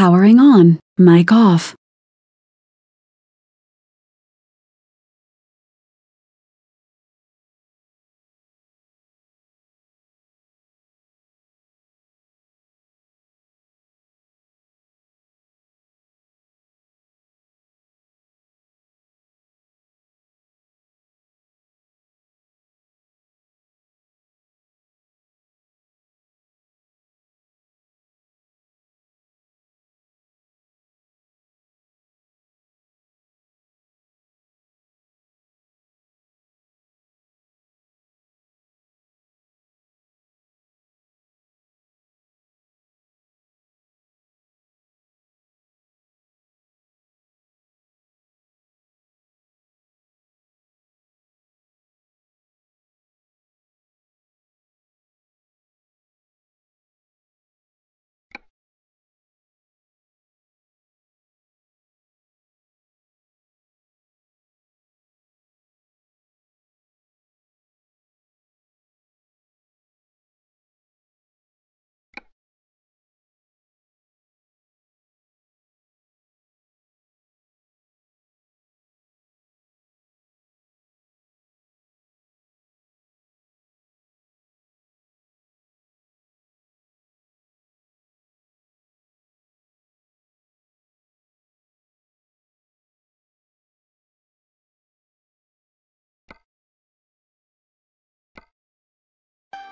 powering on, mic off.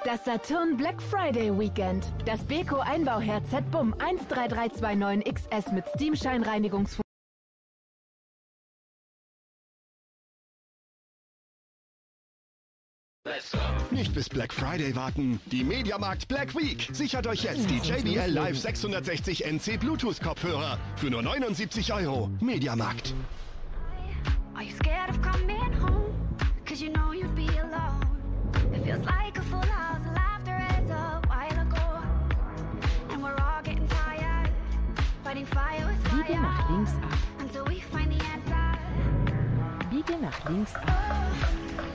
Das Saturn Black Friday Weekend. Das Beko Einbauherz Z Bum 13329 XS mit Steamscheinreinigungsfunktion. Nicht bis Black Friday warten. Die Mediamarkt Black Week sichert euch jetzt die JBL Live 660 NC Bluetooth Kopfhörer für nur 79 Euro. Mediamarkt. Are you scared of coming home? Cause you know you'd be alone. It feels like a full Biege nach links ab. Biege nach links ab.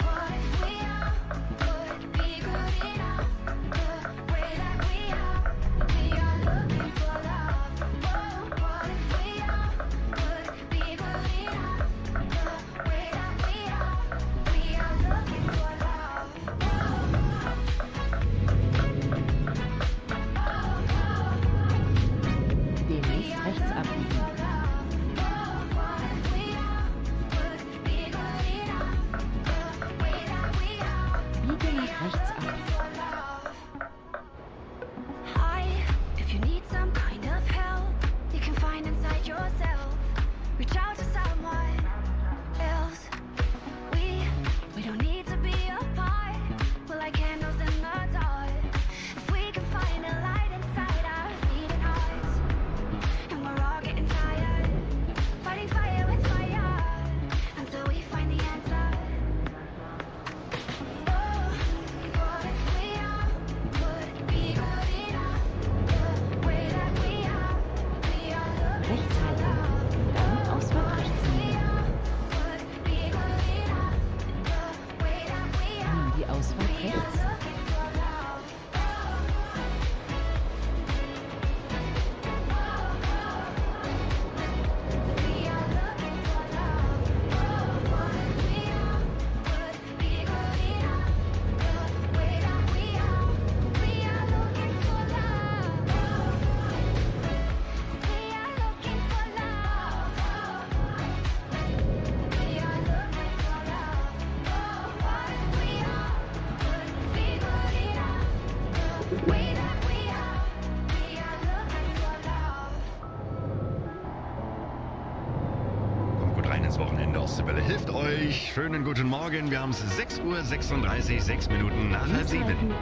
Schönen guten Morgen. Wir haben es 6.36 Uhr, 6 Minuten nach halb sieben.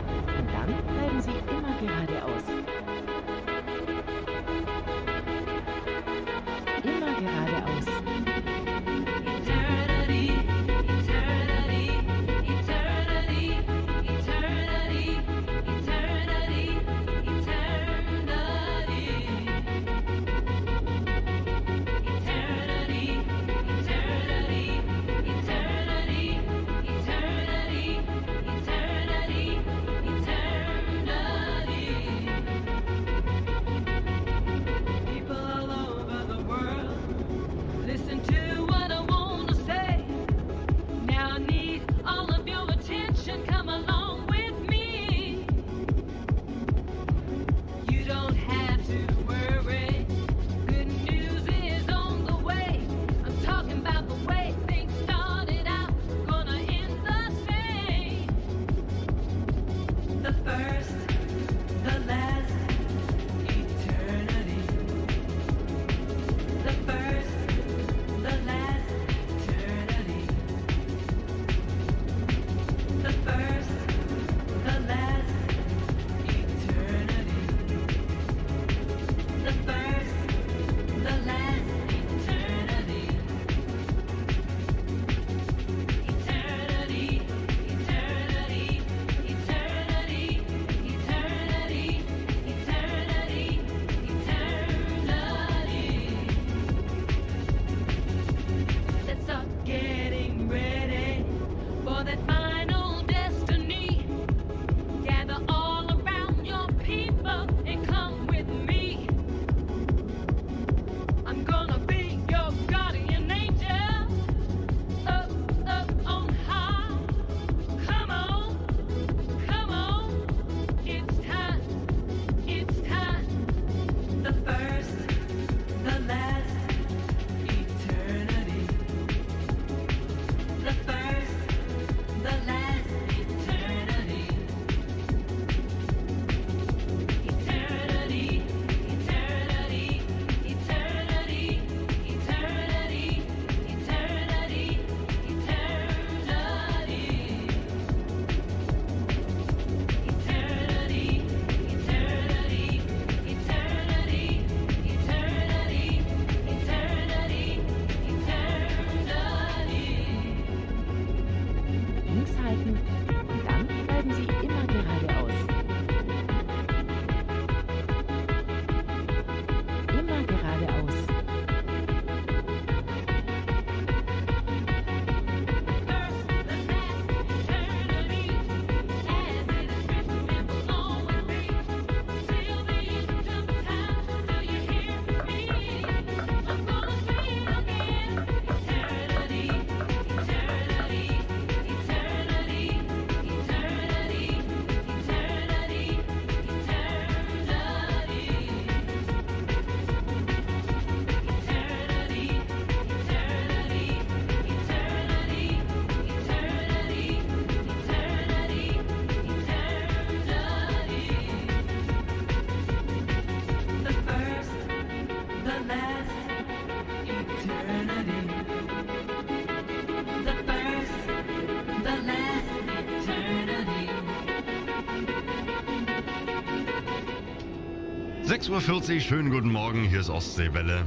6.40 Uhr, schönen guten Morgen, hier ist Ostseewelle.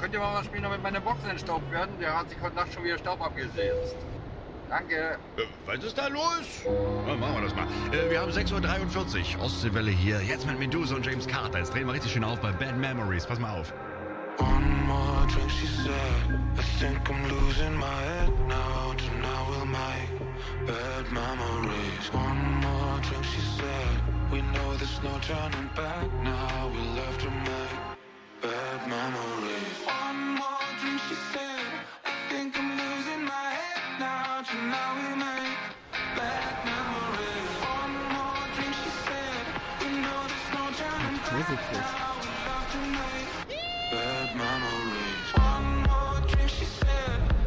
Könnt ihr mal was spielen, damit meine Boxen entstaubt werden? Der hat sich heute Nacht schon wieder Staub abgesetzt. Danke. Äh, was ist da los? Na, machen wir das mal. Äh, wir haben 6.43 Uhr, Ostseewelle hier, jetzt mit Medusa und James Carter. Jetzt drehen wir richtig schön auf bei Bad Memories. Pass mal auf. One more drink, she said. I think I'm losing my head now. Tonight we'll make bad memories. One more drink, she said. We know there's no turning back now. We'll have to make bad memories. One more drink, she said. I think I'm losing my head now. Tonight we'll make bad memories. One more drink, she said. We know there's no turning back now. We'll have to make bad memories. One more drink, she said.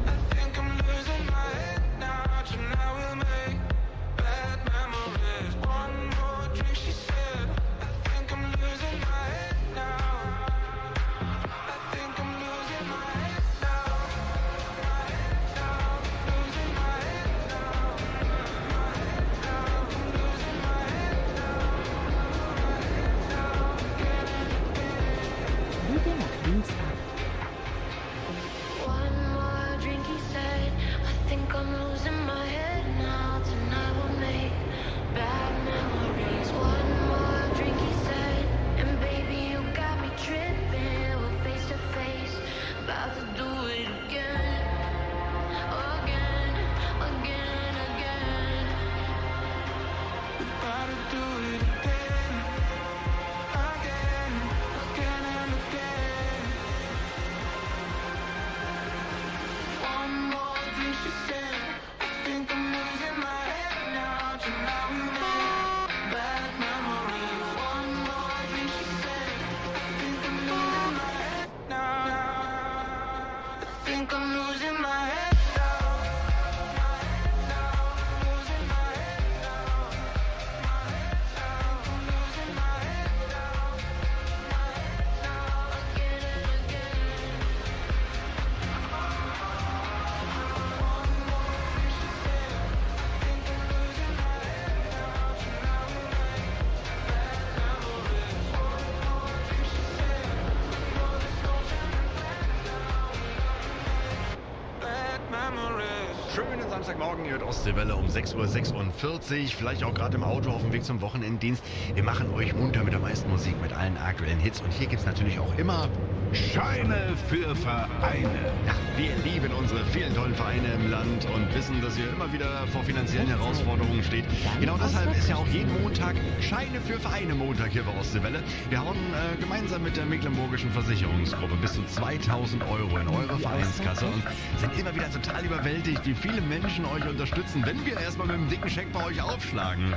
Samstagmorgen, ihr hört Ostseewelle um 6.46 Uhr. Vielleicht auch gerade im Auto auf dem Weg zum Wochenenddienst. Wir machen euch munter mit der meisten Musik, mit allen aktuellen Hits. Und hier gibt es natürlich auch immer Scheine für Vereine. Wir lieben unsere vielen tollen Vereine im Land und wissen, dass ihr immer wieder vor finanziellen Herausforderungen steht. Genau deshalb ist ja auch jeden Montag Scheine für Vereine Montag hier bei Ostseewelle. Wir hauen äh, gemeinsam mit der Mecklenburgischen Versicherungsgruppe bis zu 2000 Euro in eure Vereinskasse und sind immer wieder total überwältigt, wie viele Menschen euch unterstützen, wenn wir erstmal mit einem dicken Scheck bei euch aufschlagen.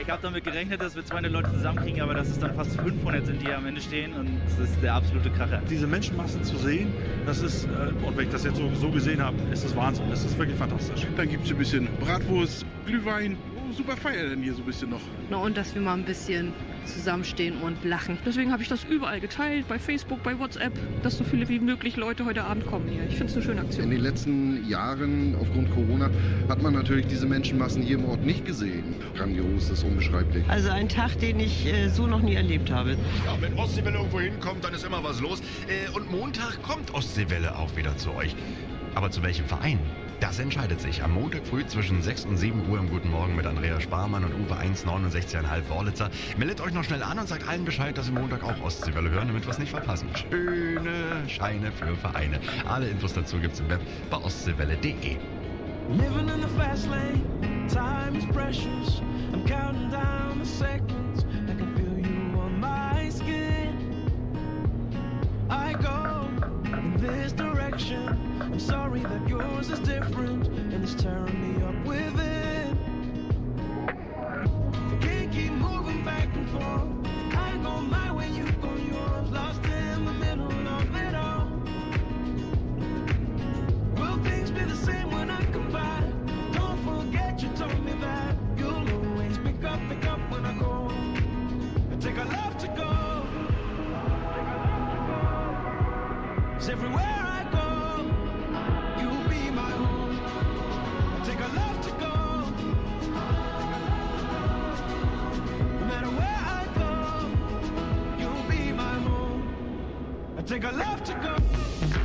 Ich habe damit gerechnet, dass wir 200 Leute zusammenkriegen, aber dass es dann fast 500 sind, die am Ende stehen und das ist der absolute Kracher. Diese Menschenmassen zu sehen, das ist, äh, und wenn ich das jetzt so, so gesehen habe, ist das Wahnsinn. Das ist wirklich fantastisch. Dann gibt es ein bisschen Bratwurst, Glühwein. Oh, super Feier denn hier so ein bisschen noch. Na, und dass wir mal ein bisschen zusammenstehen und lachen. Deswegen habe ich das überall geteilt, bei Facebook, bei WhatsApp, dass so viele wie möglich Leute heute Abend kommen hier. Ich finde es eine schöne In Aktion. den letzten Jahren aufgrund Corona hat man natürlich diese Menschenmassen hier im Ort nicht gesehen. Grandios, das ist unbeschreiblich. Also ein Tag, den ich äh, so noch nie erlebt habe. Ja, wenn Ostseewelle irgendwo hinkommt, dann ist immer was los. Äh, und Montag kommt Ostseewelle auch wieder zu euch. Aber zu welchem Verein? Das entscheidet sich am Montag früh zwischen 6 und 7 Uhr im Guten Morgen mit Andrea Sparmann und Uwe 169,5 Worlitzer. Meldet euch noch schnell an und sagt allen Bescheid, dass ihr Montag auch Ostseewelle hören, damit wir es nicht verpassen. Schöne Scheine für Vereine. Alle Infos dazu gibt's im Web bei ostseewelle.de. Living in the fast lane, time is precious. I'm counting down the seconds. Sorry that yours is different and it's tearing me up within. Take a love to go.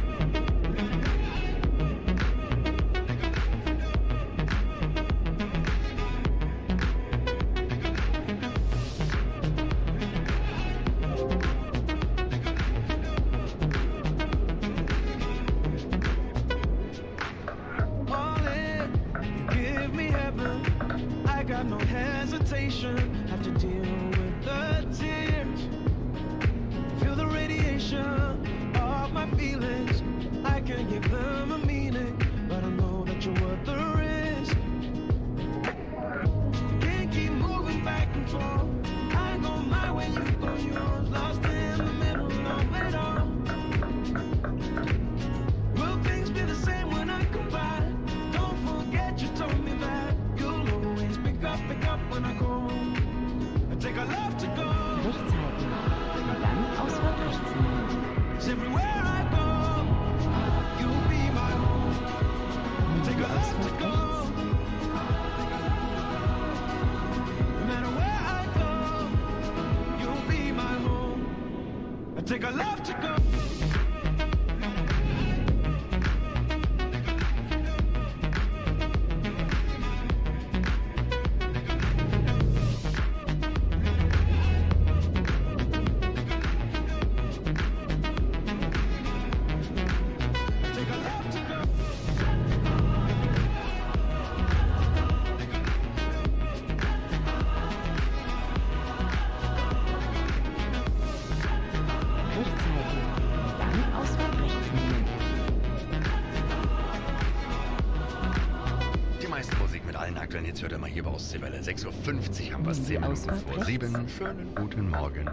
Hits hört ihr mal hier bei Ostseewelle. 6.50 Uhr haben wir es 10 Minuten Ausfahrt vor rechts. 7. Schönen guten Morgen.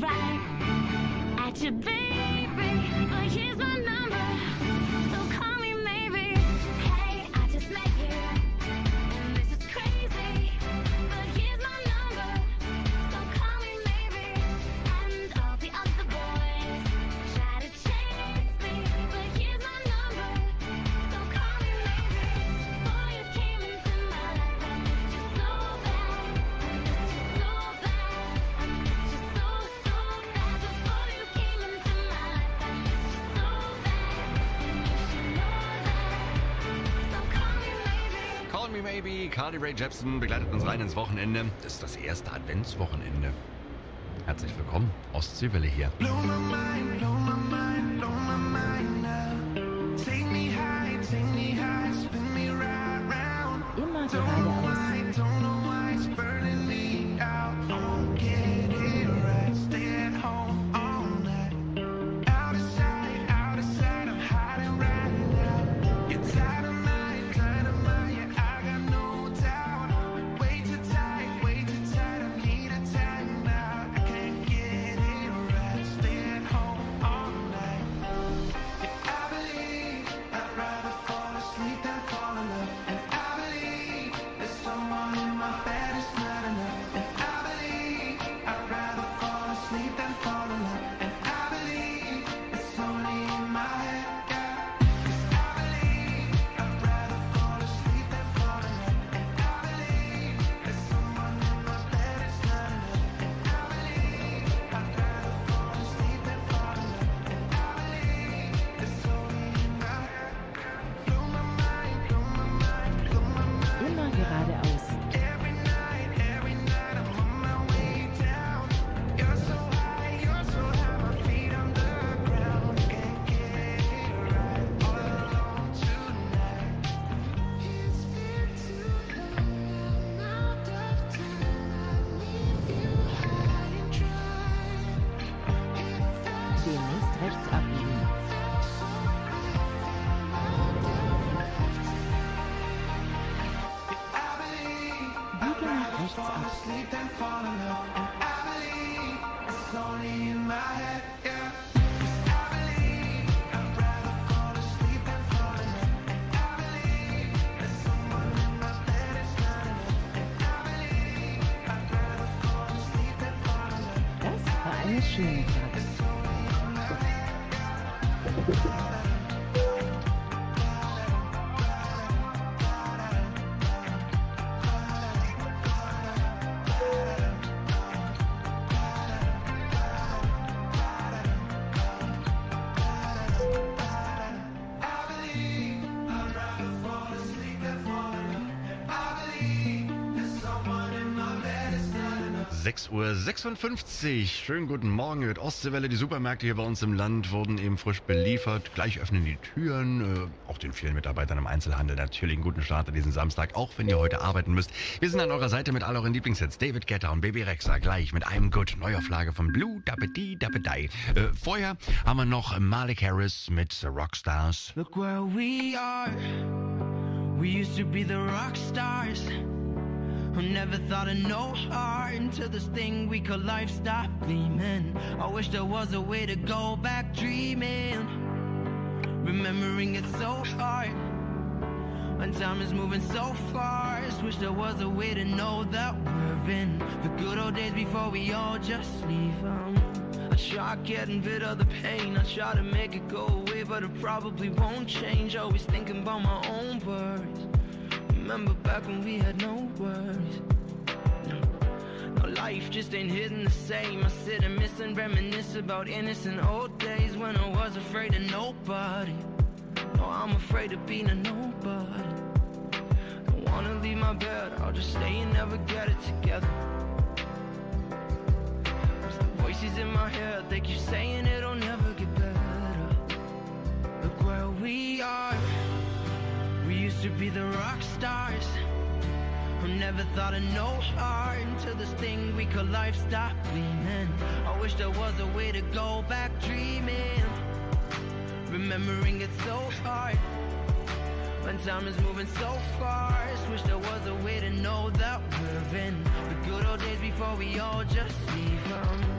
cry at your baby, but he's Jepsen begleitet uns rein ins Wochenende. Das ist das erste Adventswochenende. Herzlich willkommen, Ostseewelle hier. Blow my mind, blow my mind, blow my mind now. Take me high, take me high, spin me right round. Immer Don't Sleep then fall in love, and I believe it's only in my head. Yeah. I believe 8.56 Uhr. Schönen guten Morgen, hört Ostseewelle. Die Supermärkte hier bei uns im Land wurden eben frisch beliefert. Gleich öffnen die Türen. Äh, auch den vielen Mitarbeitern im Einzelhandel natürlich einen guten Start an diesem Samstag, auch wenn ihr heute arbeiten müsst. Wir sind an eurer Seite mit all euren Lieblingssets. David Getter und Baby Rexer gleich mit einem Good. Neuauflage von Blue Dappedi Dappedei. Äh, vorher haben wir noch Malik Harris mit The Rockstars. Look where we are. We used to be the Rockstars. Who never thought of no heart until this thing we call life stopped gleaming. I wish there was a way to go back dreaming. Remembering it's so hard. When time is moving so fast. Wish there was a way to know that we're in the good old days before we all just leave. 'em. I try getting rid of the pain. I try to make it go away, but it probably won't change. Always thinking about my own words. Remember back when we had no worries. No, life just ain't hitting the same. I sit and miss and reminisce about innocent old days when I was afraid of nobody. No, I'm afraid of being a nobody. Don't wanna leave my bed, I'll just stay and never get it together. It's the voices in my head, they keep saying it'll never get better. Look where we are. We used to be the rock stars. Who never thought of no heart until this thing we call life stopped gleaming. I wish there was a way to go back dreaming. Remembering it's so hard. When time is moving so fast. Wish there was a way to know that we're in the good old days before we all just leave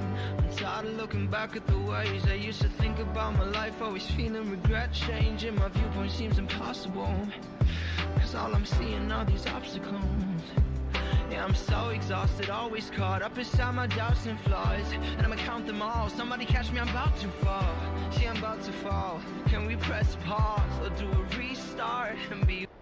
looking back at the ways I used to think about my life. Always feeling regret changing. My viewpoint seems impossible. Cause all I'm seeing are these obstacles. Yeah, I'm so exhausted, always caught up inside my doubts and flaws. And I'ma count them all. Somebody catch me, I'm about to fall. See, I'm about to fall. Can we press pause or do a restart and be?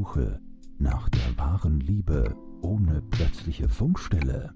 Suche nach der wahren Liebe ohne plötzliche Funkstelle.